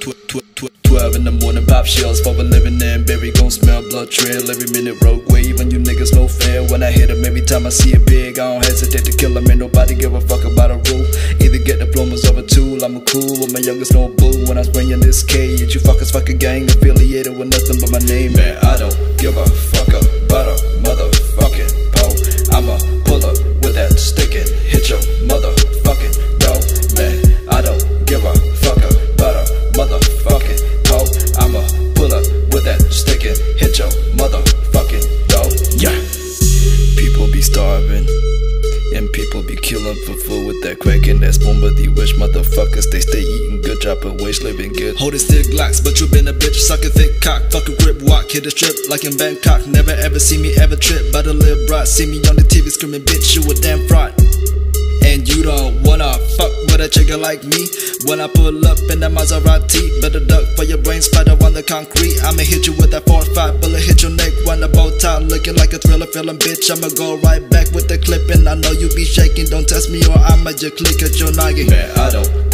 Tw- tw- tw- Twelve in the morning, pop shells for a living and berry gon' smell blood trail every minute. Rogue wave and you niggas no fair. When I hit 'em, every time I see it big, I don't hesitate to kill 'em. Ain't nobody give a fuck about a rule. Either get diplomas or a tool. I'm a cool with my youngest no boo. When I was bringing this K, you fuckers fucking gang affiliated with nothing but my name. Man, I don't give a fuck starving. And people be killing for food with that crack and that spoon, but the wish motherfuckers they stay eating good, dropping waste, living good. Holding stick locks, but you been a bitch, sucking thick cock, fucking grip, walk, hit a strip like in Bangkok. Never ever see me ever trip, but a little brat see me on the TV screaming, bitch, you a damn fraud. And you don't wanna fuck with a chicken like me When I pull up in that Maserati Better duck for your brain spider on the concrete I'ma hit you with that 4-5 bullet Hit your neck when the bow tie Looking like a thriller feeling bitch I'ma go right back with the clip, and I know you be shaking. Don't test me or I'ma just click at your noggin. Man, I don't a